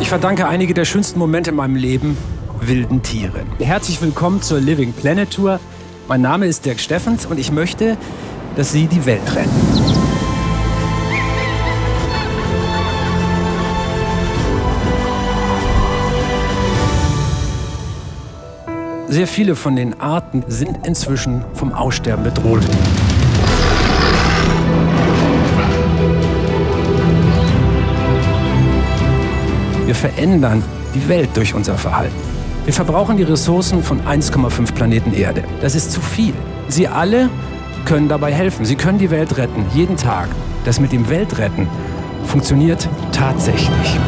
Ich verdanke einige der schönsten Momente in meinem Leben wilden Tieren. Herzlich willkommen zur Living Planet Tour. Mein Name ist Dirk Steffens und ich möchte, dass Sie die Welt retten. Sehr viele von den Arten sind inzwischen vom Aussterben bedroht. Wir verändern die Welt durch unser Verhalten. Wir verbrauchen die Ressourcen von 1,5 Planeten Erde. Das ist zu viel. Sie alle können dabei helfen. Sie können die Welt retten, jeden Tag. Das mit dem Weltretten funktioniert tatsächlich.